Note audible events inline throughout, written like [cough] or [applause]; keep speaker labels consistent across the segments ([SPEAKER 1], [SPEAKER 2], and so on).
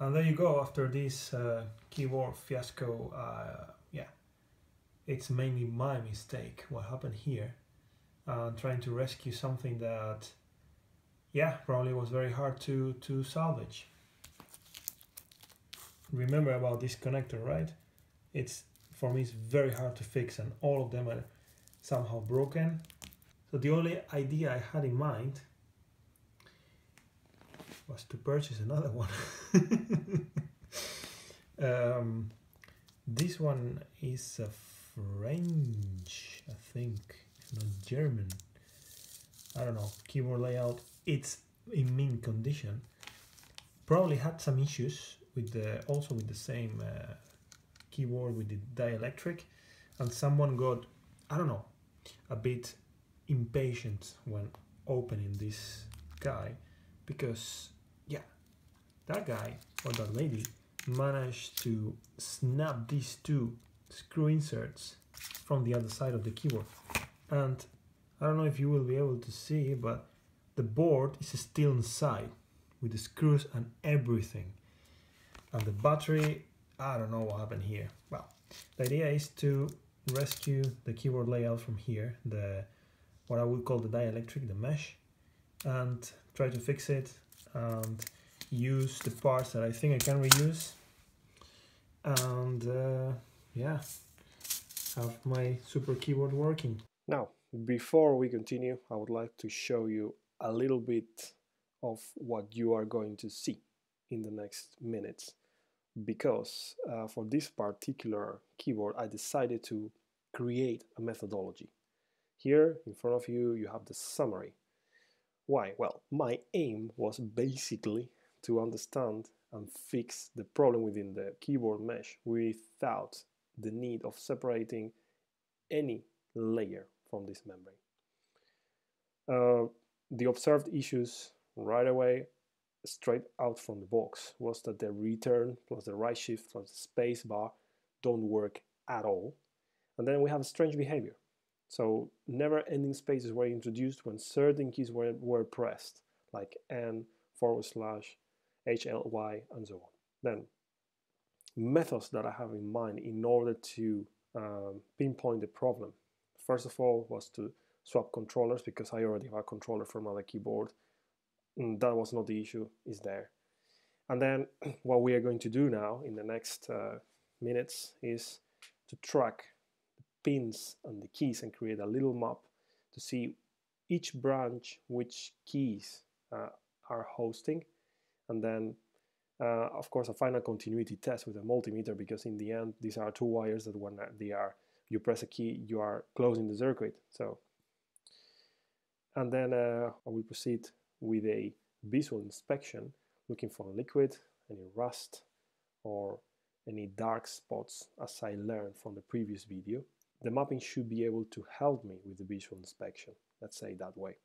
[SPEAKER 1] And there you go. After this uh, keyboard fiasco, uh, yeah, it's mainly my mistake. What happened here? Uh, trying to rescue something that, yeah, probably was very hard to to salvage. Remember about this connector, right? It's for me it's very hard to fix, and all of them are somehow broken. So the only idea I had in mind was to purchase another one. [laughs] um, this one is a French, I think, not German. I don't know. Keyboard layout. It's in mint condition. Probably had some issues with the also with the same uh, keyboard with the dielectric, and someone got I don't know a bit impatient when opening this guy because yeah. That guy or that lady managed to snap these two screw inserts from the other side of the keyboard. And I don't know if you will be able to see but the board is still inside with the screws and everything. And the battery I don't know what happened here. Well the idea is to rescue the keyboard layout from here the what I would call the dielectric the mesh and try to fix it and use the parts that I think I can reuse and uh, yeah have my super keyboard working.
[SPEAKER 2] Now before we continue I would like to show you a little bit of what you are going to see in the next minutes because uh, for this particular keyboard I decided to create a methodology. Here in front of you you have the summary why? Well, my aim was basically to understand and fix the problem within the keyboard mesh without the need of separating any layer from this membrane. Uh, the observed issues right away, straight out from the box, was that the return plus the right shift plus the space bar don't work at all. And then we have a strange behavior. So never-ending spaces were introduced when certain keys were, were pressed, like N, forward slash, HLY, and so on. Then, methods that I have in mind in order to um, pinpoint the problem. First of all was to swap controllers because I already have a controller from another keyboard. And that was not the issue, is there. And then [clears throat] what we are going to do now in the next uh, minutes is to track pins and the keys and create a little map to see each branch which keys uh, are hosting. And then uh, of course a final continuity test with a multimeter because in the end these are two wires that when they are you press a key you are closing the circuit. So and then uh, I will proceed with a visual inspection looking for liquid any rust or any dark spots as I learned from the previous video the mapping should be able to help me with the visual inspection, let's say that way.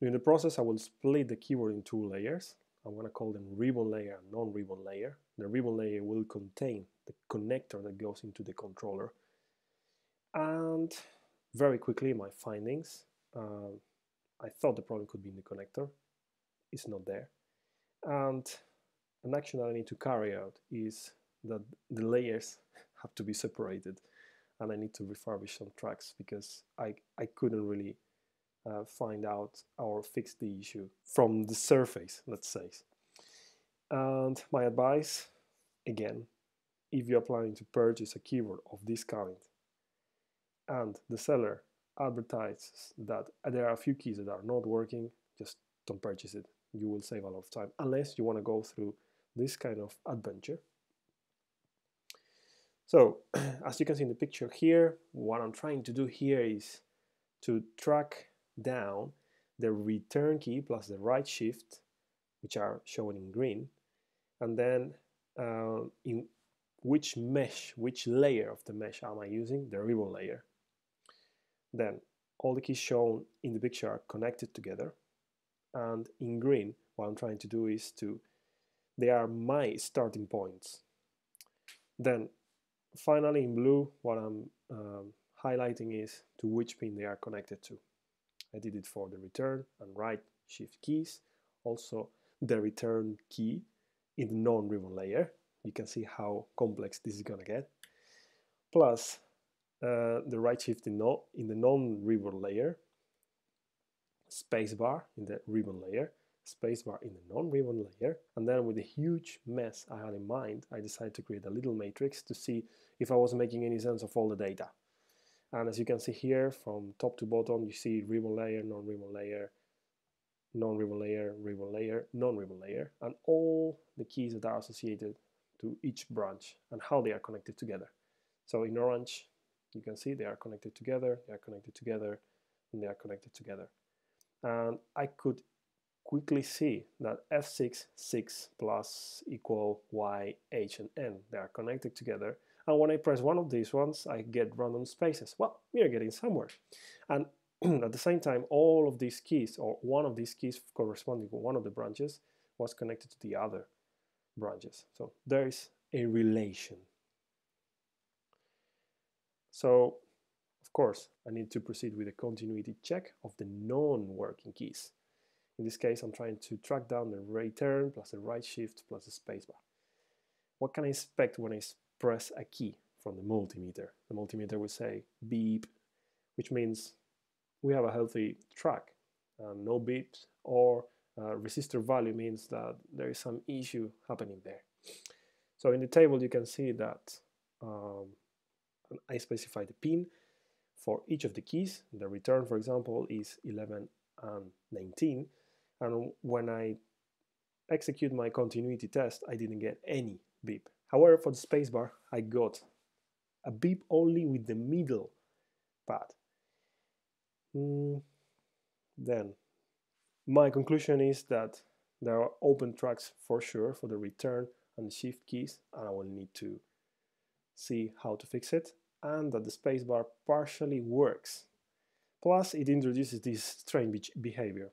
[SPEAKER 2] During the process, I will split the keyboard in two layers. I'm going to call them ribbon layer and non-ribbon layer. The ribbon layer will contain the connector that goes into the controller. And very quickly, my findings. Uh, I thought the problem could be in the connector. It's not there. And an action that I need to carry out is that the layers [laughs] have to be separated and I need to refurbish some tracks because I, I couldn't really uh, find out or fix the issue from the surface, let's say. And my advice, again, if you're planning to purchase a keyboard of this kind and the seller advertises that there are a few keys that are not working, just don't purchase it. You will save a lot of time unless you want to go through this kind of adventure so [clears throat] as you can see in the picture here, what I'm trying to do here is to track down the return key plus the right shift, which are shown in green, and then uh, in which mesh, which layer of the mesh am I using? The ribbon layer. Then all the keys shown in the picture are connected together, and in green, what I'm trying to do is to, they are my starting points. Then finally in blue what I'm um, highlighting is to which pin they are connected to. I did it for the return and right shift keys. Also the return key in the non-ribbon layer. You can see how complex this is gonna get. Plus uh, the right shift in, no, in the non-ribbon layer, spacebar in the ribbon layer, spacebar in the non-ribbon layer, and then with the huge mess I had in mind, I decided to create a little matrix to see if I was making any sense of all the data. And as you can see here, from top to bottom, you see ribbon layer, non-ribbon layer, non-ribbon layer, ribbon layer, non-ribbon layer, and all the keys that are associated to each branch and how they are connected together. So in orange, you can see they are connected together, they are connected together, and they are connected together. And I could quickly see that F6, 6 plus equal Y, H, and N, they are connected together and when I press one of these ones, I get random spaces. Well, we are getting somewhere. And [clears throat] at the same time, all of these keys, or one of these keys corresponding to one of the branches, was connected to the other branches. So there is a relation. So, of course, I need to proceed with a continuity check of the non-working keys. In this case, I'm trying to track down the return plus the right shift plus the spacebar. What can I expect when I press a key from the multimeter. The multimeter will say beep, which means we have a healthy track. Uh, no beeps or uh, resistor value means that there is some issue happening there. So in the table you can see that um, I specify the pin for each of the keys. The return, for example, is 11 and 19. And when I execute my continuity test, I didn't get any beep. However, for the spacebar, I got a beep only with the middle pad. Mm, then, my conclusion is that there are open tracks for sure for the return and shift keys, and I will need to see how to fix it, and that the spacebar partially works. Plus, it introduces this strange behavior.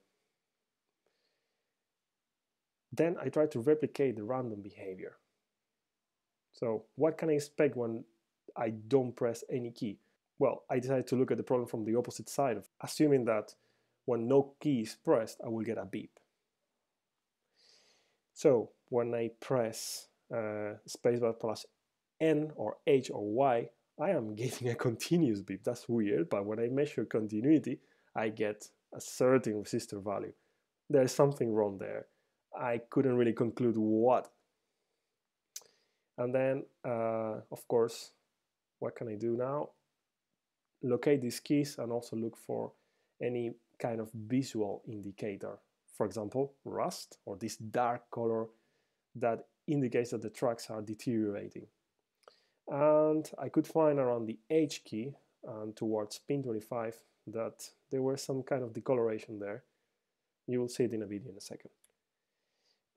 [SPEAKER 2] Then I try to replicate the random behavior. So what can I expect when I don't press any key? Well, I decided to look at the problem from the opposite side, of assuming that when no key is pressed, I will get a beep. So when I press uh, spacebar plus N or H or Y, I am [laughs] getting a continuous beep. That's weird, but when I measure continuity, I get a certain resistor value. There's something wrong there. I couldn't really conclude what and then, uh, of course, what can I do now? Locate these keys and also look for any kind of visual indicator. For example, rust or this dark color that indicates that the tracks are deteriorating. And I could find around the H key and towards pin 25 that there was some kind of decoloration there. You will see it in a video in a second.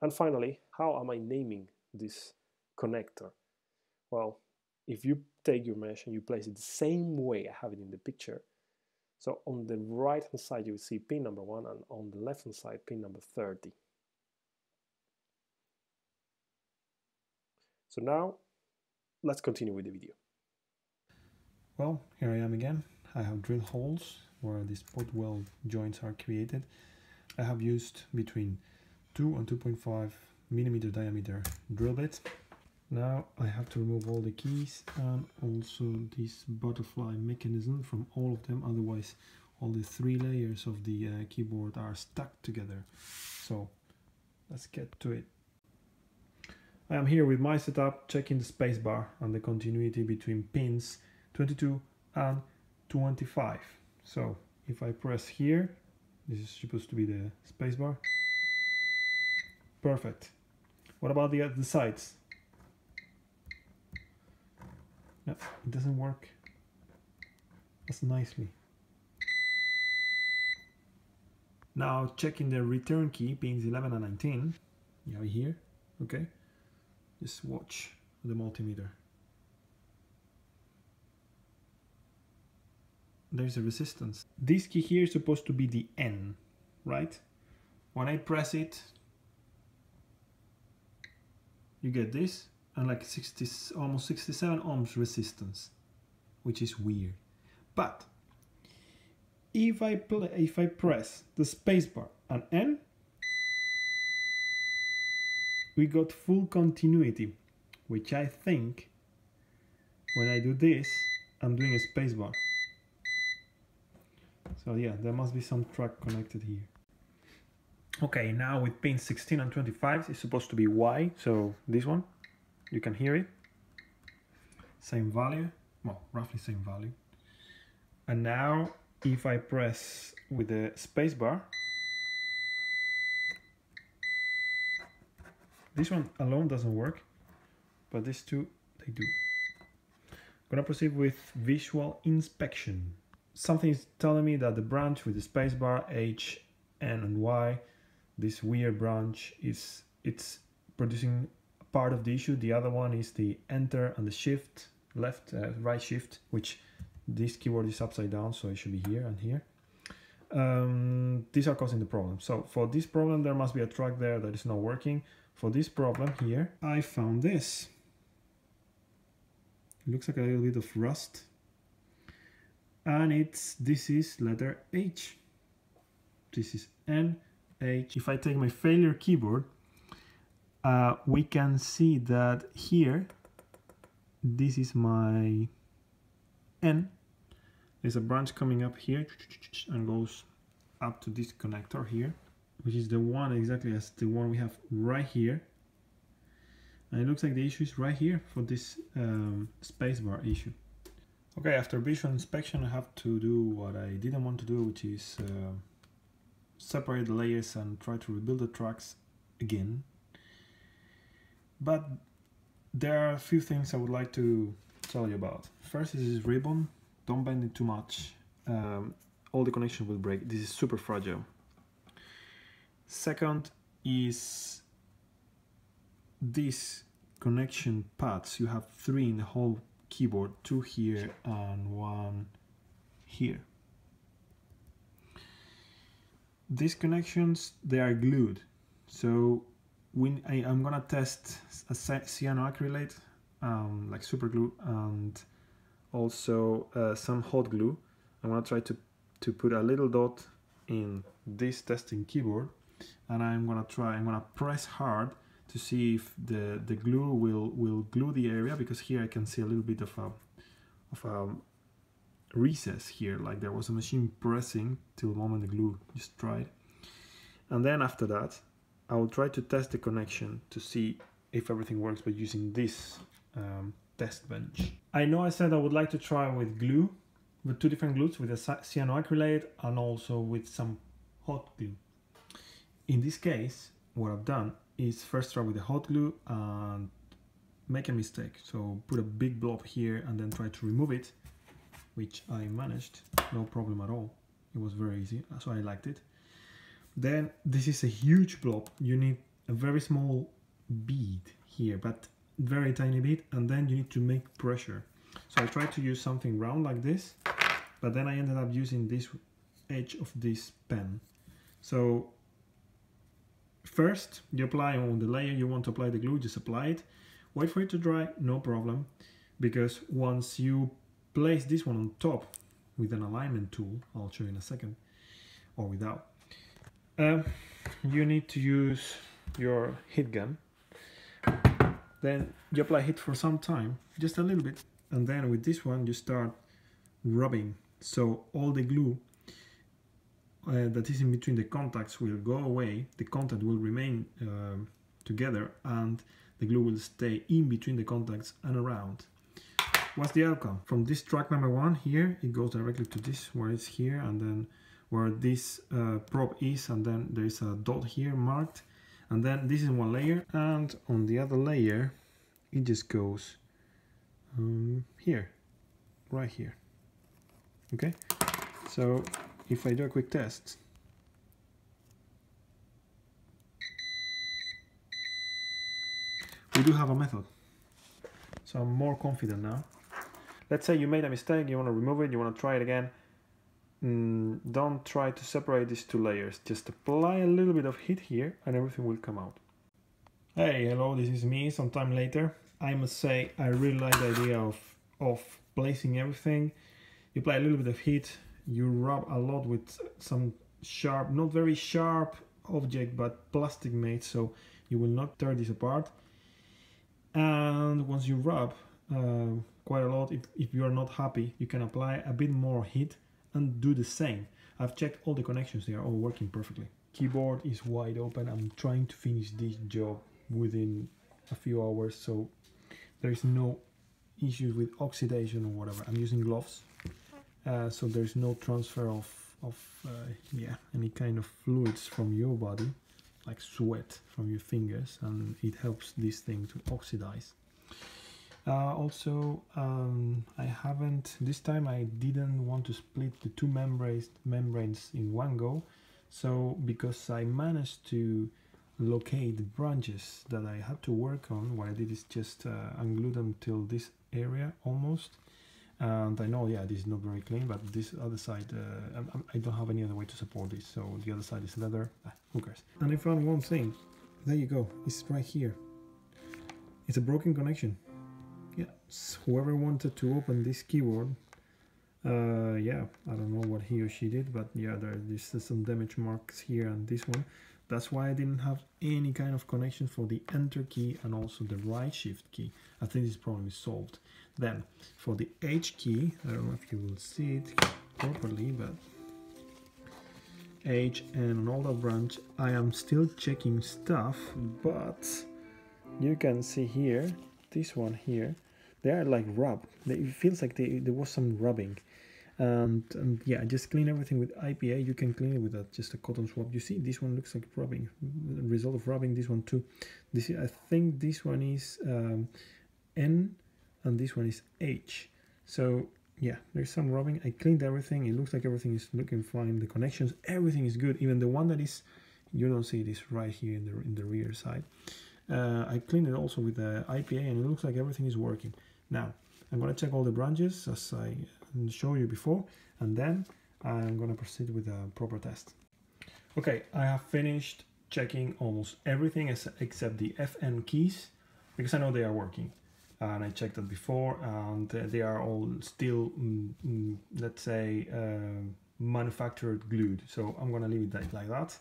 [SPEAKER 2] And finally, how am I naming this connector? Well, if you take your mesh and you place it the same way I have it in the picture, so on the right hand side you will see pin number 1 and on the left hand side pin number 30. So now let's continue with the video.
[SPEAKER 1] Well, here I am again. I have drill holes where these spot weld joints are created. I have used between 2 and 2.5 millimeter diameter drill bit. now I have to remove all the keys and also this butterfly mechanism from all of them, otherwise all the three layers of the uh, keyboard are stuck together. So let's get to it. I am here with my setup checking the spacebar and the continuity between pins 22 and 25. So if I press here, this is supposed to be the spacebar. Perfect. What about the, uh, the sides? No, it doesn't work as nicely. Now checking the return key, pins 11 and 19. You have it here, okay? Just watch the multimeter. There's a resistance. This key here is supposed to be the N, right? When I press it, you get this and like 60 almost 67 ohms resistance which is weird but if I play if I press the spacebar and N we got full continuity, which I think when I do this, I'm doing a spacebar. So yeah, there must be some track connected here. Okay, now with pins 16 and 25, it's supposed to be Y, so this one, you can hear it. Same value, well, roughly same value. And now, if I press with the spacebar, this one alone doesn't work, but these two, they do. I'm Gonna proceed with visual inspection. Something is telling me that the branch with the spacebar H, N and Y, this weird branch is it's producing part of the issue. The other one is the enter and the shift, left, uh, right shift, which this keyboard is upside down, so it should be here and here. Um, these are causing the problem. So for this problem, there must be a track there that is not working. For this problem here, I found this. It looks like a little bit of rust. And it's this is letter H. This is N, H. If I take my failure keyboard, uh, we can see that here, this is my N. There's a branch coming up here and goes up to this connector here, which is the one exactly as the one we have right here and it looks like the issue is right here for this um, spacebar issue. Okay, after visual inspection I have to do what I didn't want to do, which is uh, separate the layers and try to rebuild the tracks again. But there are a few things I would like to tell you about. First is this ribbon, don't bend it too much, um, all the connection will break, this is super fragile. Second is these connection paths you have three in the whole keyboard two here and one here these connections they are glued. So when I, am gonna test a cyanoacrylate um, like super glue and also uh, some hot glue. I'm gonna try to to put a little dot in this testing keyboard and I'm gonna try I'm gonna press hard to see if the, the glue will, will glue the area because here I can see a little bit of a, of a recess here like there was a machine pressing till the moment the glue just dried and then after that I will try to test the connection to see if everything works by using this um, test bench. I know I said I would like to try with glue with two different glues with a cyanoacrylate and also with some hot glue. In this case what I've done is first try with the hot glue and make a mistake. So put a big blob here and then try to remove it, which I managed, no problem at all. It was very easy, so I liked it. Then this is a huge blob. You need a very small bead here, but very tiny bit, and then you need to make pressure. So I tried to use something round like this, but then I ended up using this edge of this pen. So First, you apply on the layer you want to apply the glue, just apply it. Wait for it to dry, no problem, because once you place this one on top with an alignment tool, I'll show you in a second, or without, uh, you need to use your heat gun. Then you apply heat for some time, just a little bit, and then with this one you start rubbing. So all the glue uh, that is in between the contacts will go away, the contact will remain uh, together and the glue will stay in between the contacts and around. What's the outcome? From this track number one here, it goes directly to this where it's here and then where this uh, probe is and then there is a dot here marked and then this is one layer and on the other layer it just goes um, here, right here. Okay, so if I do a quick test, we do have a method. So I'm more confident now. Let's say you made a mistake, you want to remove it, you want to try it again. Mm, don't try to separate these two layers. Just apply a little bit of heat here and everything will come out. Hey, hello, this is me some time later. I must say I really like the idea of, of placing everything. You apply a little bit of heat, you rub a lot with some sharp, not very sharp object but plastic made so you will not tear this apart and once you rub uh, quite a lot. If, if you are not happy you can apply a bit more heat and do the same. I've checked all the connections. They are all working perfectly. Keyboard is wide open. I'm trying to finish this job within a few hours so there is no issues with oxidation or whatever. I'm using gloves. Uh, so there's no transfer of of uh, yeah any kind of fluids from your body like sweat from your fingers and it helps this thing to oxidize uh, also um, I haven't this time I didn't want to split the two membranes membranes in one go. So because I managed to locate the branches that I had to work on what I did is just uh, unglue them till this area almost. And I know yeah this is not very clean but this other side uh, I, I, don't have any other way to support this. So the other side is leather. Ah, who cares? And I found one thing. There you go. It's right here. It's a broken connection yeah whoever wanted to open this keyboard uh, yeah I don't know what he or she did but yeah there there is some damage marks here and this one. That's why I didn't have any kind of connection for the enter key and also the right shift key. I think this problem is solved. Then for the H key, I don't know if you will see it properly, but H and all that branch, I am still checking stuff, but you can see here, this one here, they are like rubbed. It feels like they, there was some rubbing. And, and, yeah, just clean everything with IPA. You can clean it with a, just a cotton swab. You see, this one looks like rubbing. result of rubbing. This one too. This I think this one is um, N and this one is H. So yeah, there's some rubbing. I cleaned everything. It looks like everything is looking fine. The connections, everything is good. Even the one that is, you don't see this right here in the in the rear side. Uh, I cleaned it also with the IPA, and it looks like everything is working. Now I'm gonna check all the branches as I showed you before, and then I'm gonna proceed with a proper test. Okay, I have finished checking almost everything except the FN keys because I know they are working and I checked that before and they are all still mm, mm, let's say uh, manufactured glued so I'm gonna leave it like that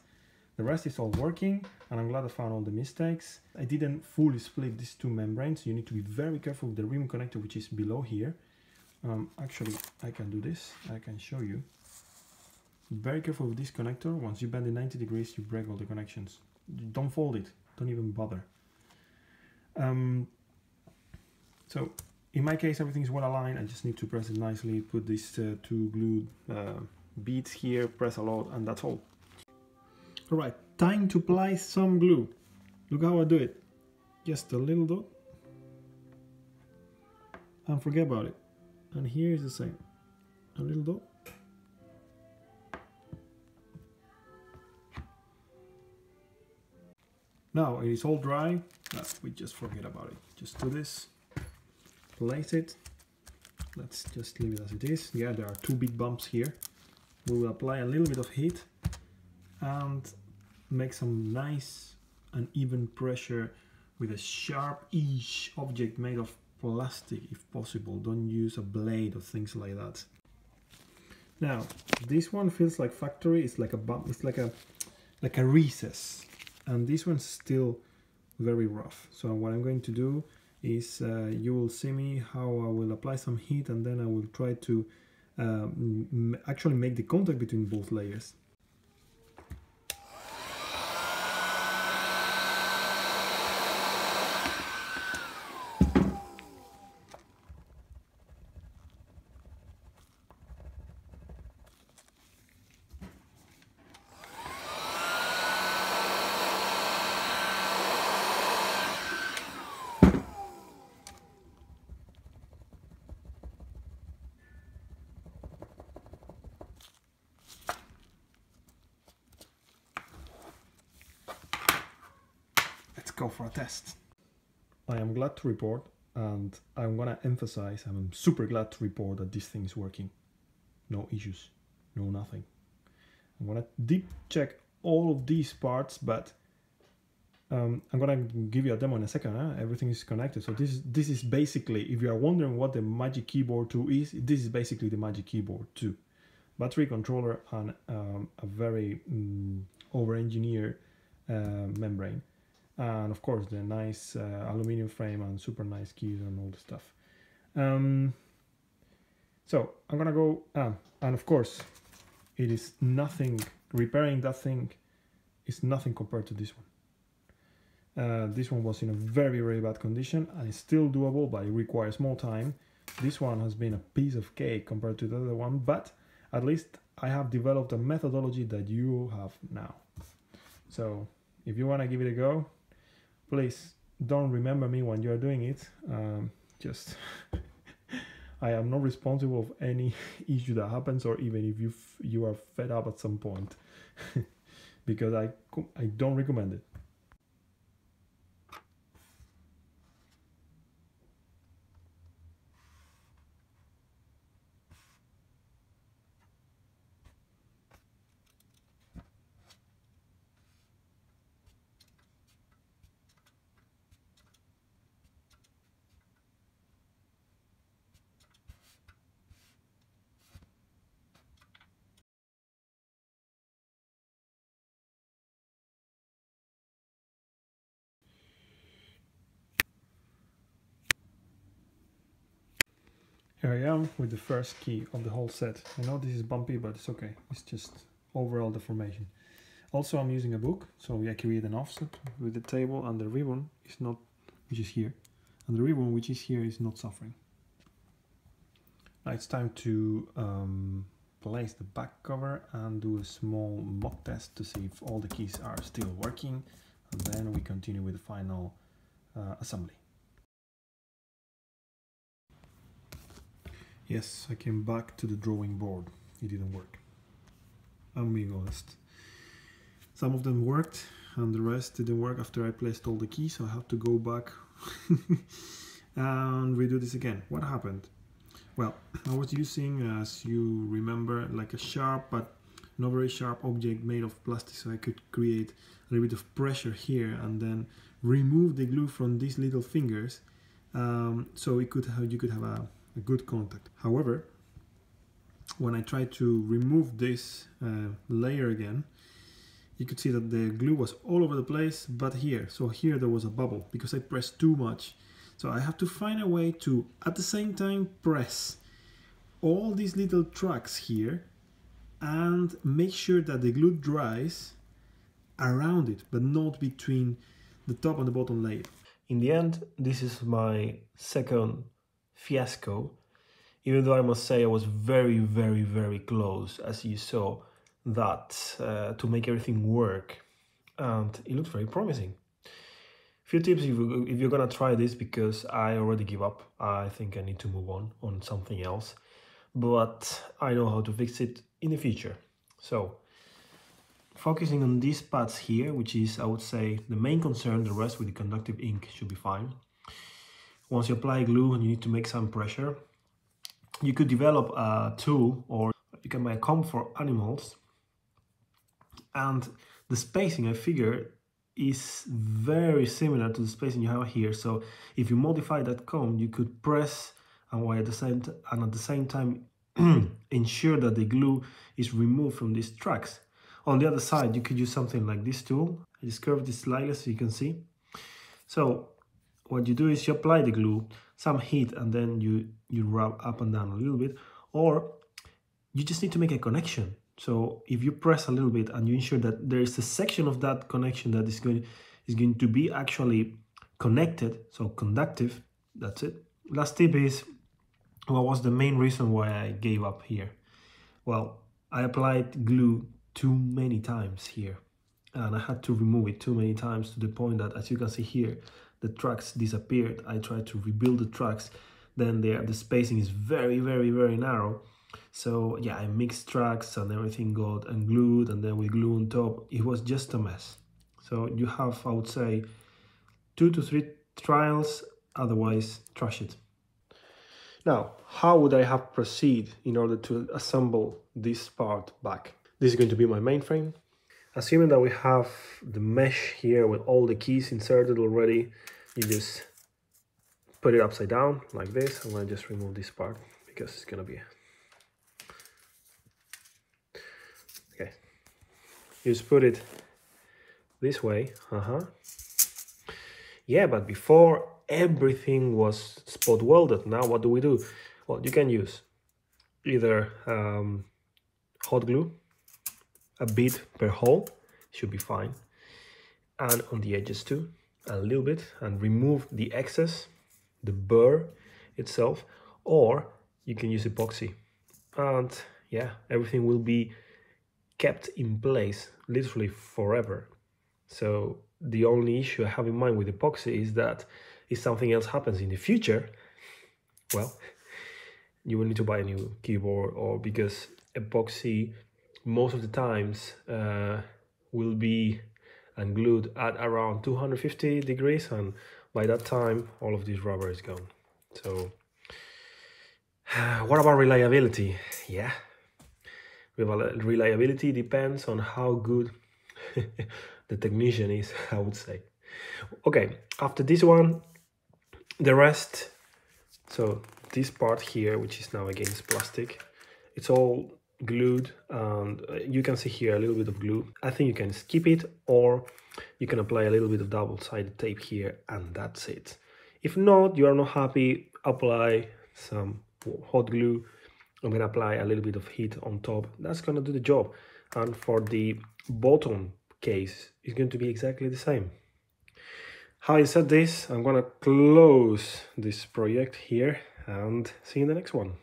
[SPEAKER 1] the rest is all working and I'm glad I found all the mistakes. I didn't fully split these two membranes you need to be very careful with the rim connector which is below here. Um, actually I can do this. I can show you. Very careful with this connector. Once you bend it 90 degrees you break all the connections. Don't fold it. Don't even bother. Um, so in my case, everything is well aligned. I just need to press it nicely, put these uh, two glue uh, beads here, press a lot, and that's all. All right, time to apply some glue. Look how I do it. Just a little dot. And forget about it. And here is the same. A little dot. Now it is all dry. we just forget about it. Just do this place it. Let's just leave it as it is. Yeah, there are two big bumps here. We will apply a little bit of heat and make some nice and even pressure with a sharp-ish object made of plastic if possible. Don't use a blade or things like that. Now, this one feels like factory. It's like a bump. It's like a like a recess, and this one's still very rough. So what I'm going to do is uh, you will see me how I will apply some heat and then I will try to uh, actually make the contact between both layers. For a test. I am glad to report, and I'm gonna emphasize, I'm super glad to report that this thing is working. No issues, no nothing. I'm gonna deep check all of these parts, but um, I'm gonna give you a demo in a second. Huh? Everything is connected. So this is this is basically, if you are wondering what the Magic Keyboard 2 is, this is basically the Magic Keyboard 2. Battery controller and um, a very mm, over-engineered uh, membrane. And of course, the nice uh, aluminum frame and super nice keys and all the stuff. Um, so I'm gonna go, ah, and of course, it is nothing, repairing that thing is nothing compared to this one. Uh, this one was in a very, very bad condition and it's still doable, but it requires more time. This one has been a piece of cake compared to the other one, but at least I have developed a methodology that you have now. So if you want to give it a go, please don't remember me when you're doing it. Um, just [laughs] I am not responsible of any [laughs] issue that happens, or even if you you are fed up at some point, [laughs] because I I don't recommend it. Here I am with the first key of the whole set. I know this is bumpy, but it's okay. It's just overall deformation. Also, I'm using a book, so I create an offset with the table and the ribbon is not, which is here, and the ribbon which is here is not suffering. Now it's time to um, place the back cover and do a small mock test to see if all the keys are still working, and then we continue with the final uh, assembly. Yes, I came back to the drawing board. It didn't work. I'm being honest. Some of them worked and the rest didn't work after I placed all the keys, so I have to go back [laughs] and redo this again. What happened? Well, I was using, as you remember, like a sharp but not very sharp object made of plastic so I could create a little bit of pressure here and then remove the glue from these little fingers um, so it could have, you could have a a good contact. However, when I tried to remove this uh, layer again, you could see that the glue was all over the place, but here, so here there was a bubble because I pressed too much. So I have to find a way to, at the same time, press all these little tracks here and make sure that the glue dries around it, but not between the top and the bottom layer. In the end, this is my second fiasco, even though I must say I was very, very, very close, as you saw, that uh, to make everything work. And it looks very promising. Few tips if, if you're gonna try this because I already give up. I think I need to move on on something else, but I know how to fix it in the future. So focusing on these pads here, which is I would say the main concern, the rest with the conductive ink should be fine once you apply glue and you need to make some pressure, you could develop a tool or you can buy a comb for animals. And the spacing, I figure, is very similar to the spacing you have here. So if you modify that comb, you could press and at the same and at the same time [clears throat] ensure that the glue is removed from these tracks. On the other side, you could use something like this tool. I just curved this slightly so you can see. So what you do is you apply the glue, some heat, and then you, you rub up and down a little bit, or you just need to make a connection. So if you press a little bit and you ensure that there is a section of that connection that is going, is going to be actually connected, so conductive, that's it. Last tip is, what was the main reason why I gave up here? Well, I applied glue too many times here and I had to remove it too many times to the point that as you can see here the tracks disappeared. I tried to rebuild the tracks. Then there, the spacing is very, very, very narrow. So yeah, I mixed tracks and everything got unglued and then we glue on top. It was just a mess. So you have, I would say, two to three trials, otherwise trash it. Now, how would I have proceed in order to assemble this part back? This is going to be my mainframe. Assuming that we have the mesh here with all the keys inserted already, you just put it upside down like this. I'm gonna just remove this part because it's gonna be okay.
[SPEAKER 2] you just put it this way. Uh-huh. Yeah, but before everything was spot welded. Now what do we do? Well, you can use either um, hot glue, a bit per hole, should be fine, and on the edges too, a little bit, and remove the excess, the burr itself, or you can use epoxy. And yeah, everything will be kept in place literally forever. So the only issue I have in mind with epoxy is that if something else happens in the future, well, [laughs] you will need to buy a new keyboard or because epoxy most of the times uh, will be unglued at around 250 degrees and by that time all of this rubber is gone. So [sighs] what about reliability? Yeah, reliability depends on how good [laughs] the technician is, [laughs] I would say. Okay, after this one, the rest, so this part here, which is now against plastic, it's all glued and uh, you can see here a little bit of glue. I think you can skip it or you can apply a little bit of double-sided tape here and that's it. If not, you are not happy, apply some hot glue. I'm gonna apply a little bit of heat on top. That's gonna do the job. And for the bottom case, it's going to be exactly the same. Having said this, I'm gonna close this project here and see you in the next one.